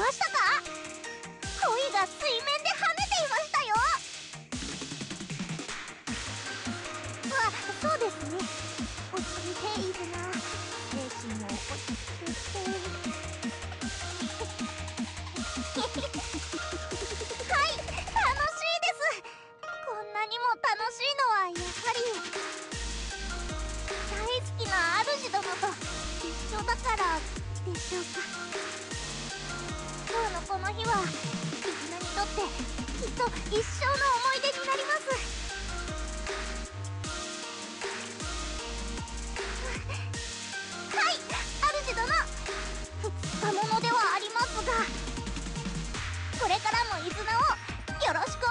ましたか？恋が水面で跳ねていましたよ。あそうですね。落ち着いているな。精神も落ち着けて。はい楽しいです。こんなにも楽しいのはやはり。大好きな主殿と一緒だからでしょうか。ってきっと一生の思い出になります。はい主殿ふつつかものではありますがこれからも絆をよろしくお